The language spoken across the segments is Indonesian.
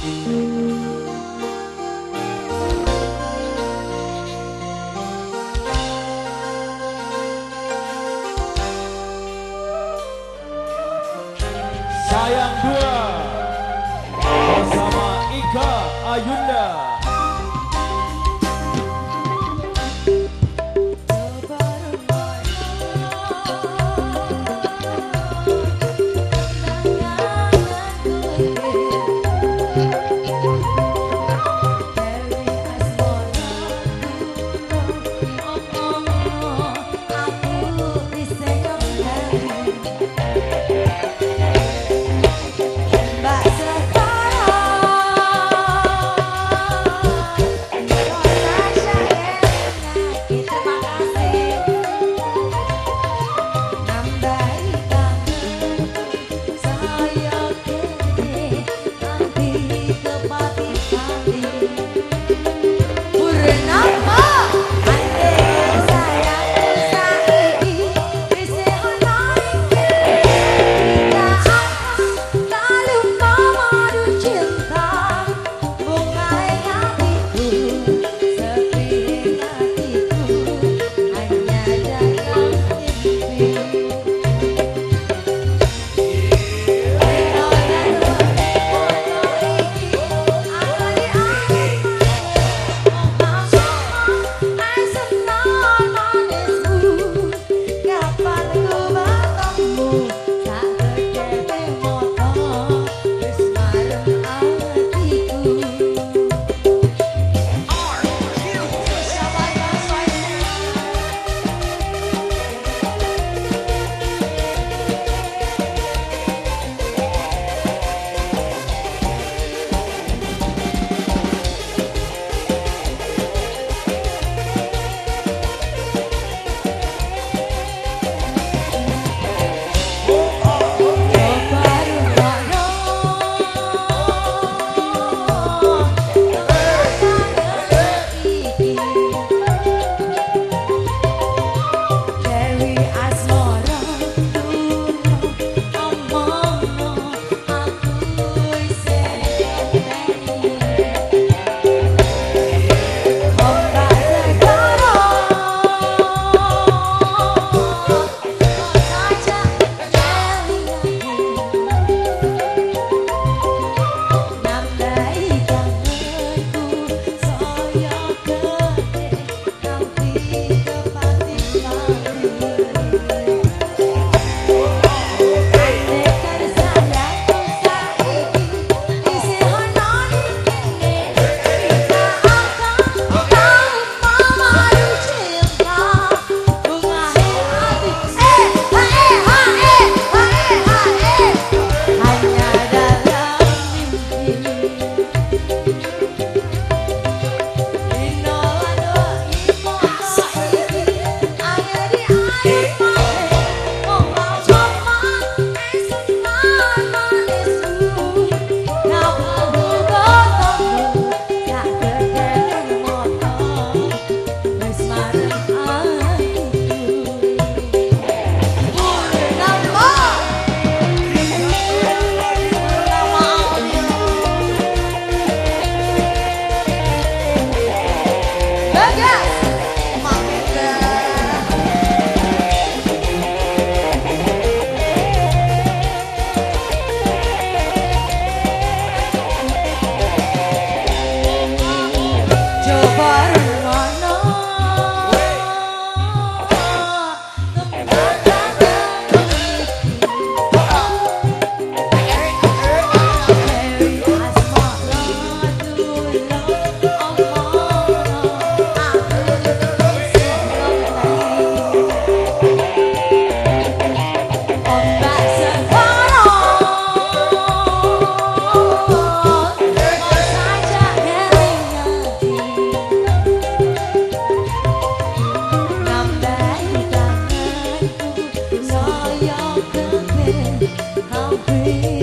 Sayang dua bersama Ika Ayunda.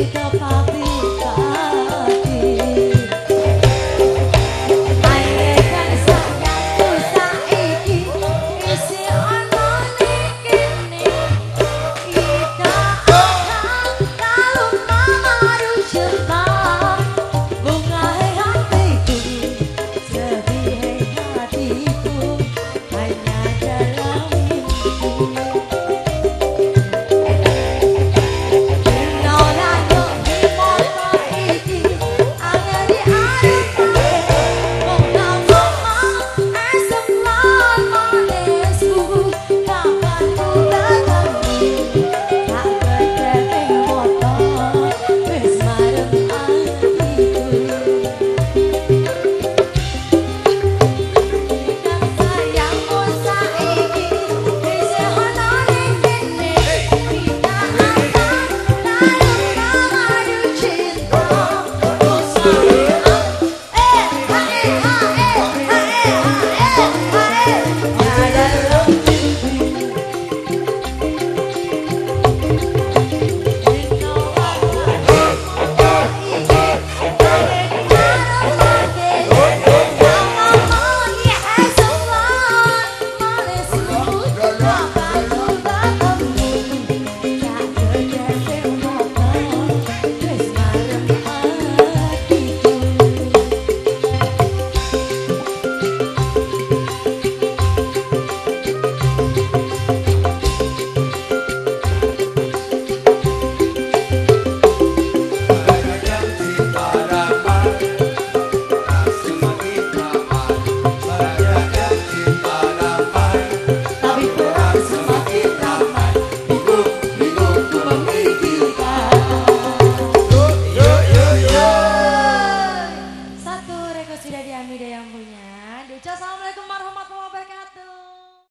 kita papi